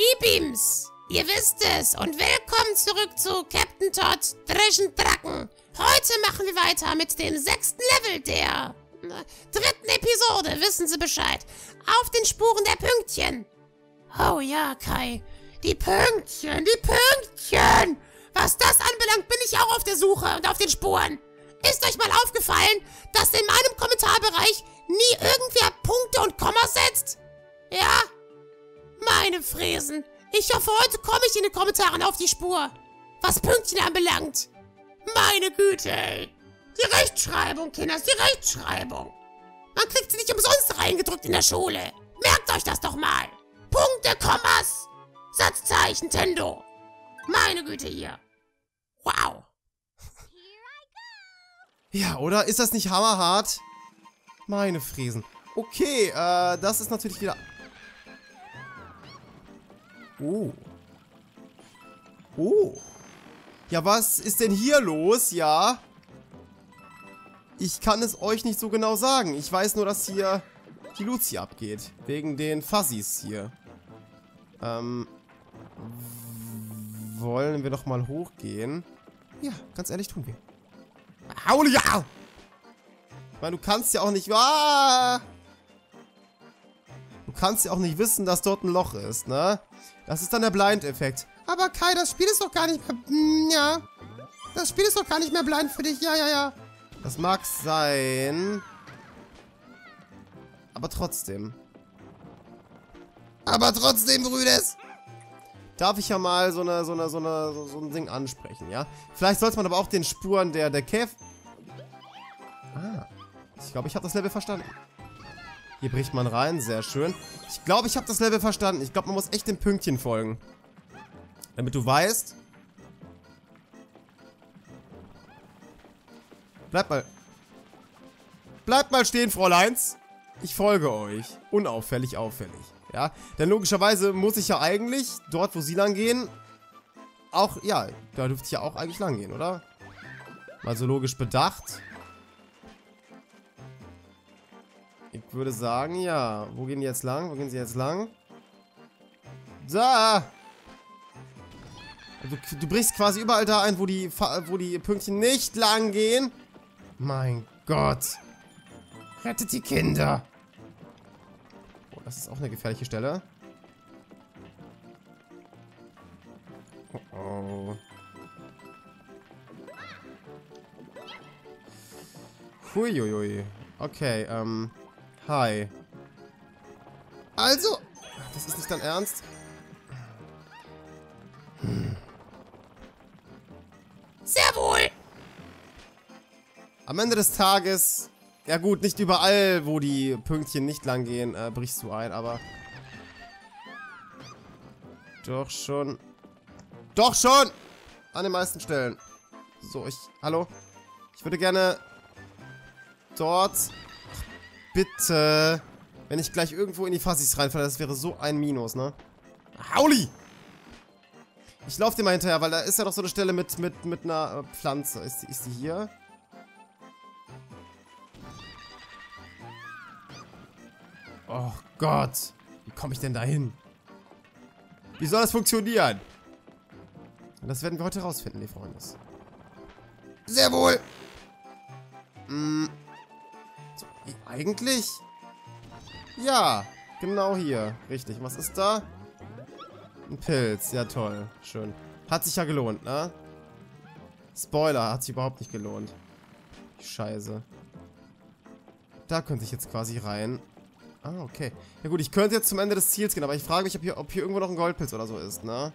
E-Beams, ihr wisst es und willkommen zurück zu Captain Todd Dreschen Dracken. Heute machen wir weiter mit dem sechsten Level der äh, dritten Episode, wissen Sie Bescheid. Auf den Spuren der Pünktchen. Oh ja, Kai, die Pünktchen, die Pünktchen. Was das anbelangt, bin ich auch auf der Suche und auf den Spuren. Ist euch mal aufgefallen, dass in meinem Kommentarbereich nie irgendwer Punkte und Komma setzt? Ja? Meine Fräsen. Ich hoffe, heute komme ich in den Kommentaren auf die Spur. Was Pünktchen anbelangt. Meine Güte, ey. Die Rechtschreibung, Kinders, die Rechtschreibung. Man kriegt sie nicht umsonst reingedrückt in der Schule. Merkt euch das doch mal. Punkte, Kommas, Satzzeichen, Tendo. Meine Güte hier. Wow. Ja, oder? Ist das nicht hammerhart? Meine Fräsen. Okay, äh, das ist natürlich wieder Oh. Oh. Ja, was ist denn hier los? Ja. Ich kann es euch nicht so genau sagen. Ich weiß nur, dass hier die Luzi abgeht. Wegen den Fuzzies hier. Ähm. Wollen wir doch mal hochgehen? Ja, ganz ehrlich tun wir. Haul ja! Ich meine, du kannst ja auch nicht... Ah! Du kannst ja auch nicht wissen, dass dort ein Loch ist, ne? Das ist dann der Blind-Effekt. Aber Kai, das Spiel ist doch gar nicht mehr... Mm, ja. Das Spiel ist doch gar nicht mehr blind für dich. Ja, ja, ja. Das mag sein. Aber trotzdem. Aber trotzdem, Brüdes. Darf ich ja mal so eine, so eine, so eine, so, ein Ding ansprechen, ja? Vielleicht sollte man aber auch den Spuren der, der Käf... Ah. Ich glaube, ich habe das Level verstanden. Hier bricht man rein, sehr schön. Ich glaube, ich habe das Level verstanden. Ich glaube, man muss echt dem Pünktchen folgen. Damit du weißt... Bleib mal... Bleibt mal stehen, Fräuleins. Ich folge euch. Unauffällig, auffällig. Ja, denn logischerweise muss ich ja eigentlich, dort wo sie lang gehen, auch, ja, da dürfte ich ja auch eigentlich lang gehen, oder? Mal so logisch bedacht. Würde sagen, ja. Wo gehen die jetzt lang? Wo gehen sie jetzt lang? Da! Du, du brichst quasi überall da ein, wo die, wo die Pünktchen nicht lang gehen. Mein Gott. Rettet die Kinder. Oh, das ist auch eine gefährliche Stelle. Oh oh. Huiuiui. Okay, ähm... Hi. Also, das ist nicht dein Ernst? Hm. Sehr wohl. Am Ende des Tages, ja gut, nicht überall, wo die Pünktchen nicht lang gehen, äh, brichst du ein, aber doch schon. Doch schon! An den meisten Stellen. So, ich, hallo? Ich würde gerne dort bitte. Wenn ich gleich irgendwo in die Fassis reinfalle, das wäre so ein Minus, ne? Hauli! Ich laufe dir mal hinterher, weil da ist ja doch so eine Stelle mit, mit, mit einer äh, Pflanze. Ist, ist die hier? Oh Gott. Wie komme ich denn da hin? Wie soll das funktionieren? Das werden wir heute rausfinden, die Freunde. Sehr wohl. Hm. Eigentlich? Ja, genau hier. Richtig. Was ist da? Ein Pilz. Ja, toll. Schön. Hat sich ja gelohnt, ne? Spoiler, hat sich überhaupt nicht gelohnt. Scheiße. Da könnte ich jetzt quasi rein. Ah, okay. Ja gut, ich könnte jetzt zum Ende des Ziels gehen, aber ich frage mich, ob hier, ob hier irgendwo noch ein Goldpilz oder so ist, ne?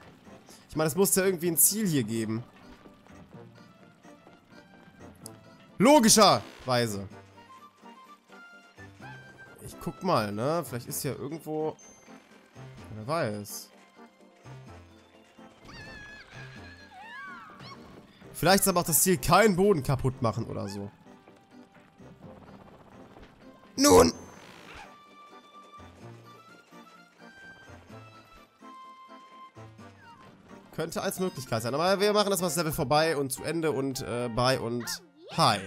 Ich meine, es muss ja irgendwie ein Ziel hier geben. Logischerweise. Guck mal, ne? Vielleicht ist hier irgendwo... Wer weiß. Vielleicht ist aber auch das Ziel, keinen Boden kaputt machen oder so. Nun! Könnte als Möglichkeit sein. Aber wir machen das mal das Level vorbei und zu Ende und äh, bei und hi.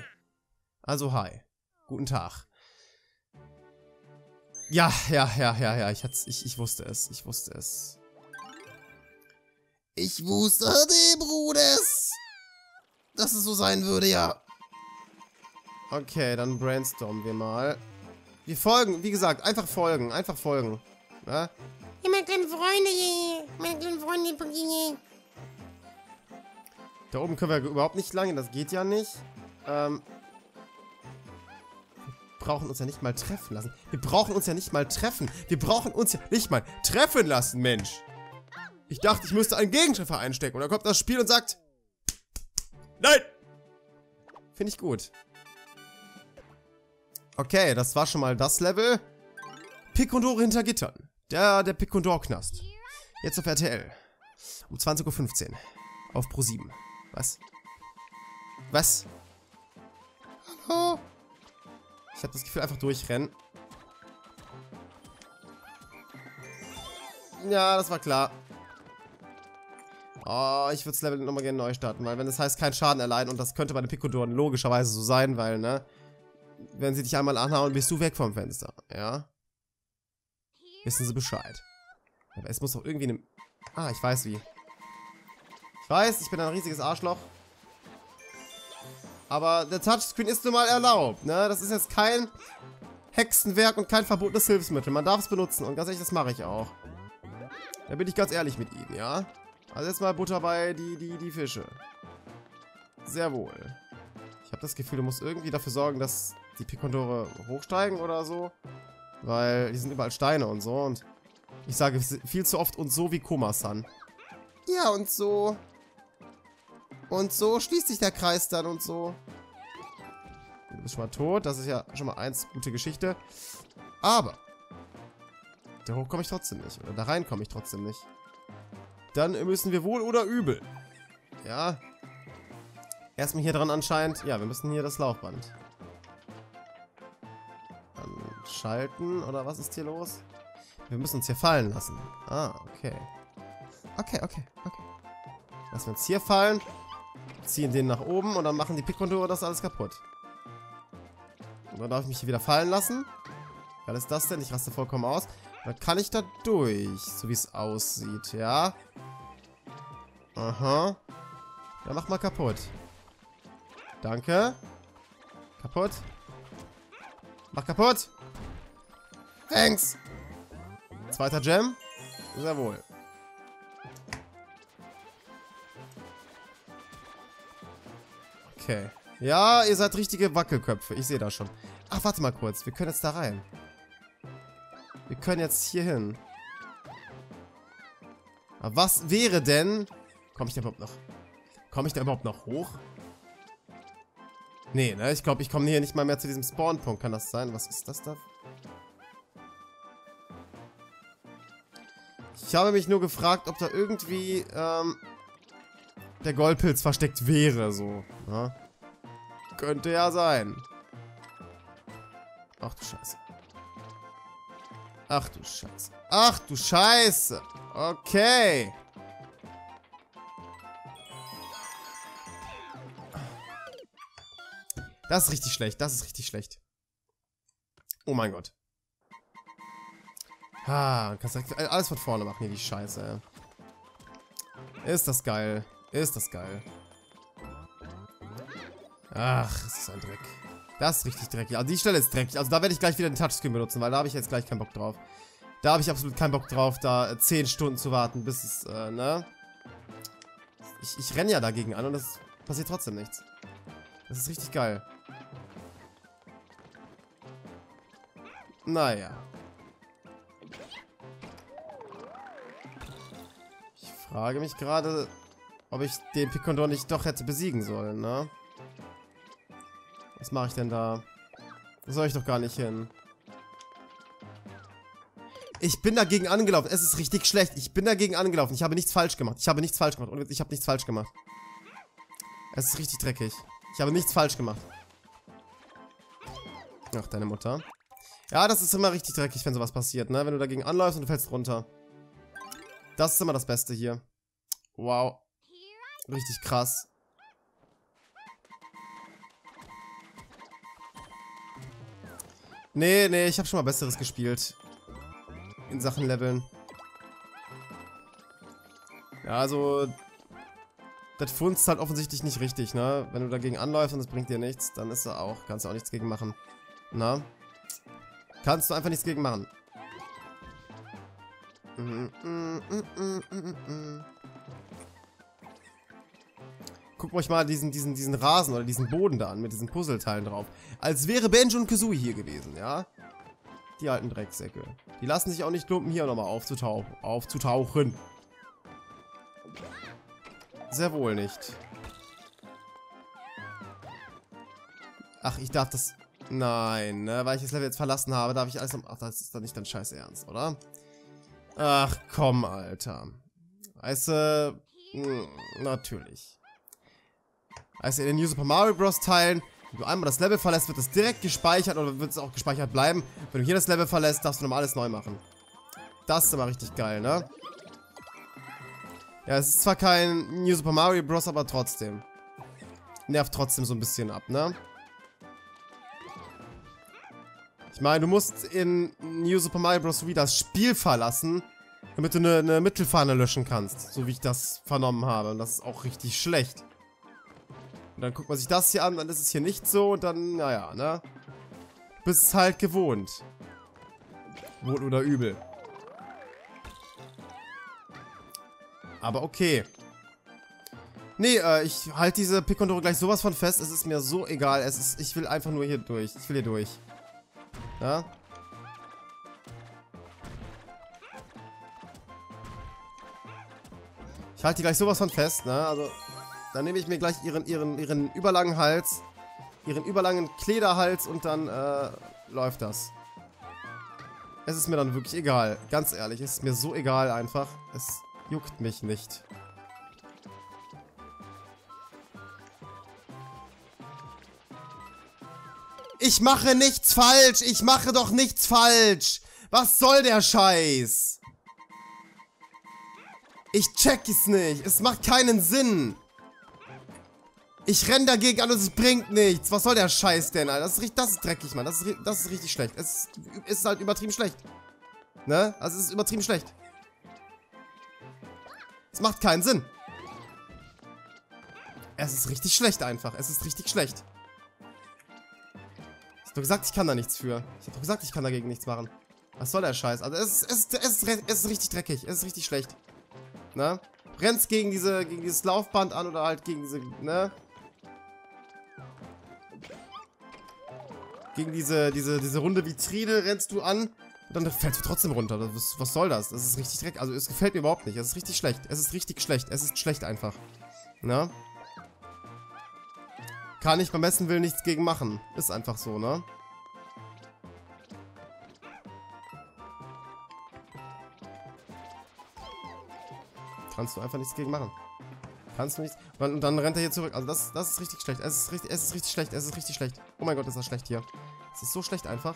Also hi. Guten Tag. Ja, ja, ja, ja, ja. Ich, ich, ich wusste es. Ich wusste es. Ich wusste dem, Bruders. Dass es so sein würde, ja. Okay, dann brainstormen wir mal. Wir folgen, wie gesagt, einfach folgen, einfach folgen. Ja? Ja, meine kleinen Freunde, meine kleinen Freunde, Da oben können wir überhaupt nicht lang, das geht ja nicht. Ähm, brauchen uns ja nicht mal treffen lassen. Wir brauchen uns ja nicht mal treffen. Wir brauchen uns ja nicht mal treffen lassen, Mensch. Ich dachte, ich müsste einen Gegentreffer einstecken. Und dann kommt das Spiel und sagt... Nein! Finde ich gut. Okay, das war schon mal das Level. Picondore hinter Gittern. Der, der Picondore-Knast. Jetzt auf RTL. Um 20.15 Uhr. Auf Pro 7. Was? Was? Hallo? Habe das Gefühl, einfach durchrennen. Ja, das war klar. Oh, ich würde das Level nochmal gerne neu starten, weil wenn das heißt kein Schaden erleiden und das könnte bei den Picodoren logischerweise so sein, weil, ne, wenn sie dich einmal anhauen, bist du weg vom Fenster, ja? Wissen sie Bescheid. Aber es muss doch irgendwie eine... Ah, ich weiß wie. Ich weiß, ich bin ein riesiges Arschloch. Aber der Touchscreen ist nun mal erlaubt, ne? Das ist jetzt kein Hexenwerk und kein verbotenes Hilfsmittel. Man darf es benutzen und ganz ehrlich, das mache ich auch. Da bin ich ganz ehrlich mit Ihnen, ja? Also jetzt mal Butter bei die, die, die Fische. Sehr wohl. Ich habe das Gefühl, du musst irgendwie dafür sorgen, dass die Pikondore hochsteigen oder so. Weil die sind überall Steine und so. Und ich sage viel zu oft und so wie Koma-san. Ja, und so. Und so schließt sich der Kreis dann und so. Du bist schon mal tot. Das ist ja schon mal eins gute Geschichte. Aber. Da hoch komme ich trotzdem nicht. Oder da rein komme ich trotzdem nicht. Dann müssen wir wohl oder übel. Ja. Erstmal hier dran anscheinend. Ja, wir müssen hier das Laufband. Anschalten. Oder was ist hier los? Wir müssen uns hier fallen lassen. Ah, okay. Okay, okay, okay. Lassen wir uns hier fallen. Ziehen den nach oben und dann machen die Pikondore das alles kaputt. Und dann darf ich mich hier wieder fallen lassen. Was ist das denn? Ich raste vollkommen aus. Dann kann ich da durch, so wie es aussieht, ja? Aha. Ja, mach mal kaputt. Danke. Kaputt. Mach kaputt. Thanks. Zweiter Gem. Sehr wohl. Okay. Ja, ihr seid richtige Wackelköpfe. Ich sehe das schon. Ach, warte mal kurz. Wir können jetzt da rein. Wir können jetzt hier hin. Aber was wäre denn, Komme ich da überhaupt noch... Komme ich da überhaupt noch hoch? Nee, ne? Ich glaube, ich komme hier nicht mal mehr zu diesem Spawnpunkt. Kann das sein? Was ist das da? Ich habe mich nur gefragt, ob da irgendwie ähm, der Goldpilz versteckt wäre, so. Ne? Könnte ja sein. Ach du Scheiße. Ach du Scheiße. Ach du Scheiße. Okay. Das ist richtig schlecht. Das ist richtig schlecht. Oh mein Gott. Ah, kannst direkt alles von vorne machen hier, die Scheiße. Ist das geil. Ist das geil. Ach, ist ein Dreck. Das ist richtig dreckig. Also die Stelle ist dreckig. Also da werde ich gleich wieder den Touchscreen benutzen, weil da habe ich jetzt gleich keinen Bock drauf. Da habe ich absolut keinen Bock drauf, da 10 Stunden zu warten, bis es, äh, ne? Ich, ich renne ja dagegen an und es passiert trotzdem nichts. Das ist richtig geil. Naja. Ich frage mich gerade, ob ich den Picondor nicht doch hätte besiegen sollen, ne? Was mache ich denn da? Da soll ich doch gar nicht hin. Ich bin dagegen angelaufen. Es ist richtig schlecht. Ich bin dagegen angelaufen. Ich habe nichts falsch gemacht. Ich habe nichts falsch gemacht. Ich habe nichts falsch gemacht. Es ist richtig dreckig. Ich habe nichts falsch gemacht. Ach, deine Mutter. Ja, das ist immer richtig dreckig, wenn sowas passiert, ne? Wenn du dagegen anläufst und du fällst runter. Das ist immer das Beste hier. Wow. Richtig krass. Nee, nee, ich habe schon mal Besseres gespielt. In Sachen Leveln. Ja, also... Das funzt halt offensichtlich nicht richtig, ne? Wenn du dagegen anläufst und es bringt dir nichts, dann ist er auch. Kannst du auch nichts gegen machen. Na? Kannst du einfach nichts gegen machen. Mm, mm, mm, Guckt euch mal diesen, diesen, diesen Rasen oder diesen Boden da an mit diesen Puzzleteilen drauf. Als wäre Benjo und Kazooie hier gewesen, ja? Die alten Drecksäcke. Die lassen sich auch nicht lumpen, hier nochmal aufzutauchen. aufzutauchen. Sehr wohl nicht. Ach, ich darf das... Nein, ne? Weil ich das Level jetzt verlassen habe, darf ich alles... Ach, das ist doch nicht dein scheiß Ernst, oder? Ach, komm, Alter. Weißt du... Hm, natürlich. Also in den New Super Mario Bros. Teilen, wenn du einmal das Level verlässt, wird es direkt gespeichert oder wird es auch gespeichert bleiben. Wenn du hier das Level verlässt, darfst du nochmal alles neu machen. Das ist aber richtig geil, ne? Ja, es ist zwar kein New Super Mario Bros., aber trotzdem. Nervt trotzdem so ein bisschen ab, ne? Ich meine, du musst in New Super Mario Bros. wieder das Spiel verlassen, damit du eine, eine Mittelfahne löschen kannst. So wie ich das vernommen habe. Und das ist auch richtig schlecht. Und dann guckt man sich das hier an, dann ist es hier nicht so und dann, naja, ne? Du bist es halt gewohnt. Wohl oder übel. Aber okay. Nee, äh, ich halte diese Picondoro gleich sowas von fest. Es ist mir so egal. Es ist, ich will einfach nur hier durch. Ich will hier durch. Ja? Ich halte die gleich sowas von fest, ne? Also, dann nehme ich mir gleich ihren, ihren, ihren überlangen Hals, ihren überlangen Klederhals und dann äh, läuft das. Es ist mir dann wirklich egal. Ganz ehrlich, es ist mir so egal einfach. Es juckt mich nicht. Ich mache nichts falsch. Ich mache doch nichts falsch. Was soll der Scheiß? Ich check es nicht. Es macht keinen Sinn. Ich renn dagegen an und es bringt nichts. Was soll der Scheiß denn, Alter? Das ist, das ist dreckig, Mann. Das ist, das ist richtig schlecht. Es ist, halt übertrieben schlecht. Ne? Also es ist übertrieben schlecht. Es macht keinen Sinn. Es ist richtig schlecht einfach. Es ist richtig schlecht. Ich hab doch gesagt, ich kann da nichts für. Ich hab doch gesagt, ich kann dagegen nichts machen. Was soll der Scheiß? Also es ist, es es es ist richtig dreckig. Es ist richtig schlecht. Ne? Brennst gegen diese, gegen dieses Laufband an oder halt gegen diese, ne? Gegen diese, diese, diese runde Vitrine rennst du an und dann fällst du trotzdem runter. Was, was soll das? Das ist richtig dreck. Also es gefällt mir überhaupt nicht. Es ist richtig schlecht. Es ist richtig schlecht. Es ist schlecht einfach. Na? Kann ich beim besten Willen nichts gegen machen. Ist einfach so, ne? Kannst du einfach nichts gegen machen. Kannst du nichts. Und dann rennt er hier zurück. Also das, das ist richtig schlecht. Es ist richtig, es ist richtig schlecht. Es ist richtig schlecht. Oh mein Gott, ist das schlecht hier. Es ist so schlecht einfach.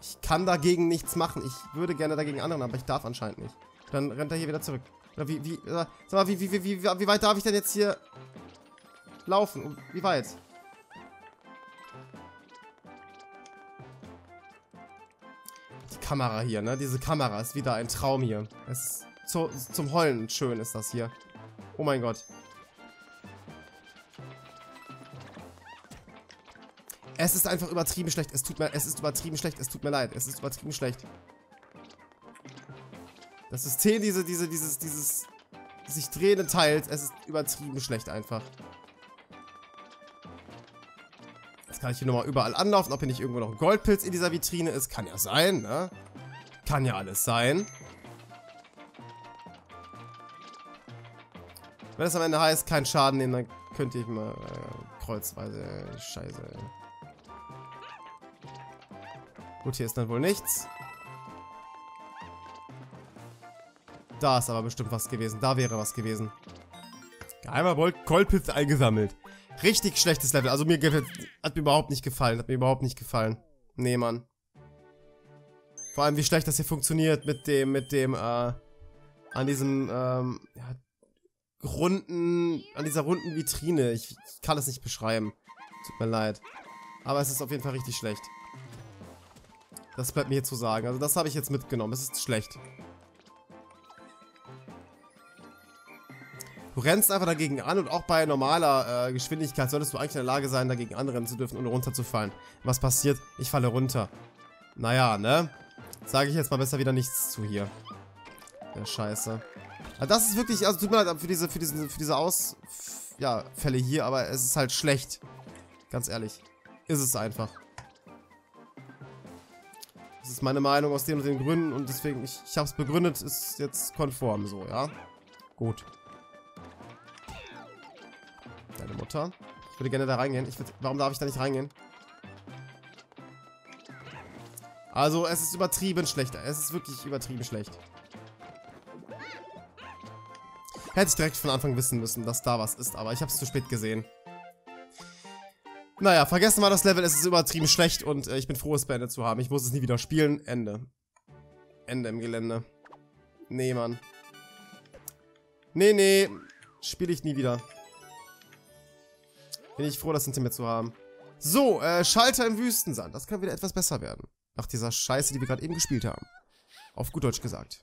Ich kann dagegen nichts machen. Ich würde gerne dagegen anderen, aber ich darf anscheinend nicht. Dann rennt er hier wieder zurück. Oder wie, wie, äh, sag mal, wie, wie, wie, wie, wie weit darf ich denn jetzt hier laufen? Wie weit? Kamera hier, ne? Diese Kamera ist wieder ein Traum hier. Es ist zu, zum Heulen schön ist das hier. Oh mein Gott. Es ist einfach übertrieben schlecht. Es tut mir, es ist übertrieben schlecht. Es tut mir leid. Es ist übertrieben schlecht. Das System, diese, diese, dieses, dieses sich drehende Teils, es ist übertrieben schlecht einfach. Jetzt kann ich hier nochmal überall anlaufen, ob hier nicht irgendwo noch ein Goldpilz in dieser Vitrine ist. Kann ja sein, ne? Kann ja alles sein. Wenn es am Ende heißt, kein Schaden nehmen, dann könnte ich mal äh, kreuzweise... Scheiße. Gut, hier ist dann wohl nichts. Da ist aber bestimmt was gewesen. Da wäre was gewesen. Geheimer Goldpilz eingesammelt. Richtig schlechtes Level. Also mir hat mir überhaupt nicht gefallen. Hat mir überhaupt nicht gefallen. Nee, Mann. Vor allem, wie schlecht das hier funktioniert mit dem, mit dem, äh, an diesem, ähm, ja, runden, an dieser runden Vitrine. Ich, ich kann es nicht beschreiben. Tut mir leid. Aber es ist auf jeden Fall richtig schlecht. Das bleibt mir zu sagen. Also das habe ich jetzt mitgenommen. Es ist schlecht. Du rennst einfach dagegen an und auch bei normaler äh, Geschwindigkeit solltest du eigentlich in der Lage sein, dagegen anrennen zu dürfen, ohne runterzufallen. Was passiert? Ich falle runter. Naja, ne? Sage ich jetzt mal besser wieder nichts zu hier. Der Scheiße. Also das ist wirklich, also tut mir leid für diese, für diese, für diese Aus, ja, Fälle hier, aber es ist halt schlecht. Ganz ehrlich. Ist es einfach. Das ist meine Meinung aus den und den Gründen und deswegen, ich, ich habe es begründet, ist jetzt konform so, ja? Gut. Deine Mutter. Ich würde gerne da reingehen. Ich würd, warum darf ich da nicht reingehen? Also, es ist übertrieben schlecht. Es ist wirklich übertrieben schlecht. Hätte ich direkt von Anfang wissen müssen, dass da was ist, aber ich habe es zu spät gesehen. Naja, vergessen wir das Level, es ist übertrieben schlecht und äh, ich bin froh, es beendet zu haben. Ich muss es nie wieder spielen. Ende. Ende im Gelände. Nee, Mann. Nee, nee. Spiele ich nie wieder. Bin ich froh, das hinter mir zu haben. So, äh, Schalter im Wüstensand. Das kann wieder etwas besser werden. Nach dieser Scheiße, die wir gerade eben gespielt haben. Auf gut Deutsch gesagt.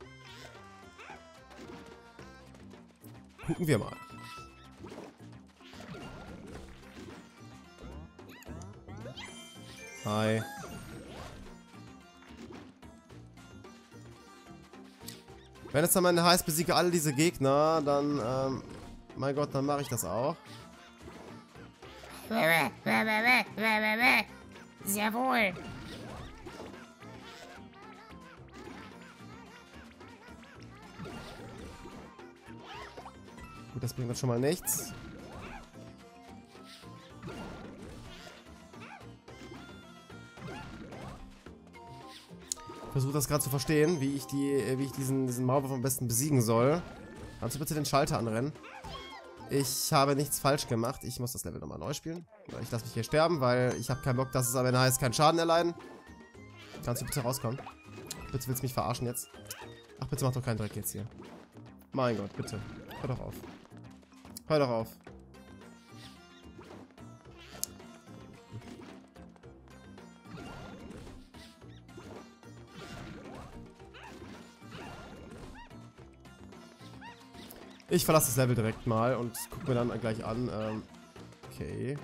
Gucken wir mal. Hi. Wenn es dann meine heißt, besiege alle diese Gegner, dann, ähm, mein Gott, dann mache ich das auch. Sehr wohl. Gut, das bringt uns schon mal nichts. Versuche das gerade zu verstehen, wie ich die, äh, wie ich diesen, diesen Maulwurf am besten besiegen soll. Kannst du bitte den Schalter anrennen? Ich habe nichts falsch gemacht. Ich muss das Level nochmal neu spielen. Ich lasse mich hier sterben, weil ich habe keinen Bock, dass es am Ende heißt, keinen Schaden erleiden. Kannst du bitte rauskommen? Bitte willst du mich verarschen jetzt? Ach, bitte mach doch keinen Dreck jetzt hier. Mein Gott, bitte. Hör doch auf. Hör doch auf. Ich verlasse das Level direkt mal und gucke mir dann gleich an. Ähm, okay.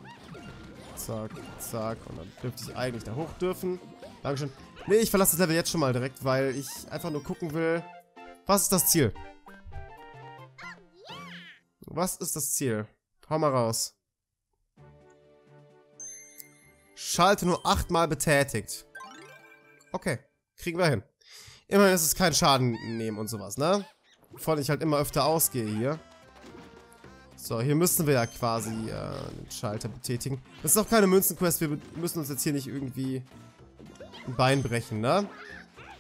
Zack, zack. Und dann dürfte ich eigentlich da hoch dürfen. Dankeschön. Nee, ich verlasse das Level jetzt schon mal direkt, weil ich einfach nur gucken will. Was ist das Ziel? Was ist das Ziel? Hau mal raus. Schalte nur achtmal betätigt. Okay, kriegen wir hin. Immerhin ist es kein Schaden nehmen und sowas, ne? Wovon ich halt immer öfter ausgehe hier. So, hier müssen wir ja quasi äh, den Schalter betätigen. Das ist auch keine Münzenquest, wir müssen uns jetzt hier nicht irgendwie ein Bein brechen, ne?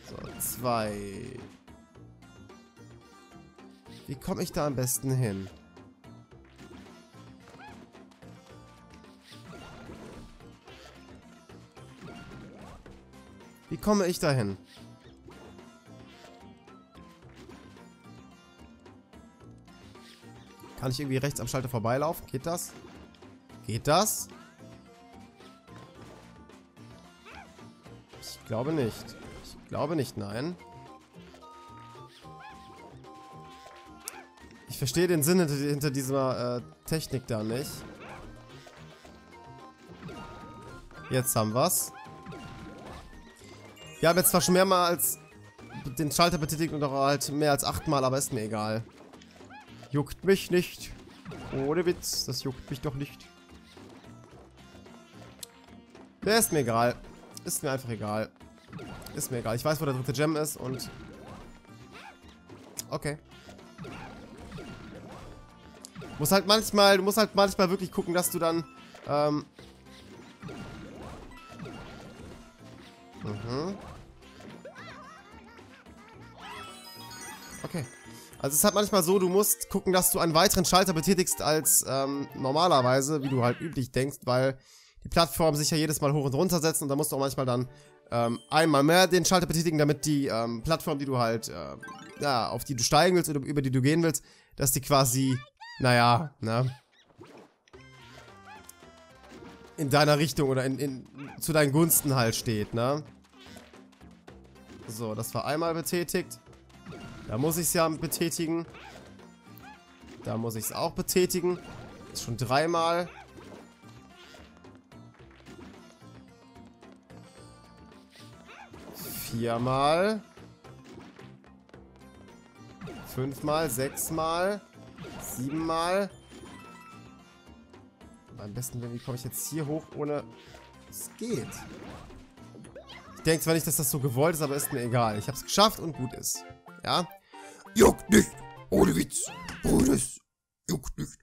So, zwei. Wie komme ich da am besten hin? Wie komme ich da hin? Kann ich irgendwie rechts am Schalter vorbeilaufen? Geht das? Geht das? Ich glaube nicht. Ich glaube nicht, nein. Ich verstehe den Sinn hinter, hinter dieser äh, Technik da nicht. Jetzt haben wir's. Wir haben jetzt zwar schon mehrmals den Schalter betätigt und auch halt mehr als achtmal, aber ist mir egal. Juckt mich nicht. Ohne Witz, das juckt mich doch nicht. Der ist mir egal. Ist mir einfach egal. Ist mir egal. Ich weiß, wo der dritte Gem ist und... Okay. Muss halt manchmal, du musst halt manchmal wirklich gucken, dass du dann, ähm... Also es ist halt manchmal so, du musst gucken, dass du einen weiteren Schalter betätigst als ähm, normalerweise, wie du halt üblich denkst, weil die Plattform sich ja jedes Mal hoch und runter setzen und da musst du auch manchmal dann ähm, einmal mehr den Schalter betätigen, damit die ähm, Plattform, die du halt, äh, ja, auf die du steigen willst oder über die du gehen willst, dass die quasi, naja, ne, in deiner Richtung oder in, in, zu deinen Gunsten halt steht, ne? So, das war einmal betätigt. Da muss ich es ja betätigen. Da muss ich es auch betätigen. Ist schon dreimal. Viermal. Fünfmal, sechsmal, siebenmal. Am besten, wie komme ich jetzt hier hoch, ohne... Es geht. Ich denke zwar nicht, dass das so gewollt ist, aber ist mir egal. Ich habe es geschafft und gut ist. Ja? Juckt nicht. Ohne Witz. Brudes. Juckt nicht.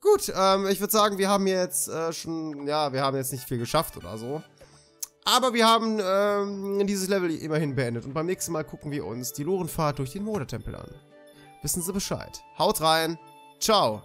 Gut, ähm, ich würde sagen, wir haben jetzt äh, schon... Ja, wir haben jetzt nicht viel geschafft oder so. Aber wir haben ähm, dieses Level immerhin beendet. Und beim nächsten Mal gucken wir uns die Lorenfahrt durch den Modetempel an. Wissen Sie Bescheid. Haut rein. Ciao.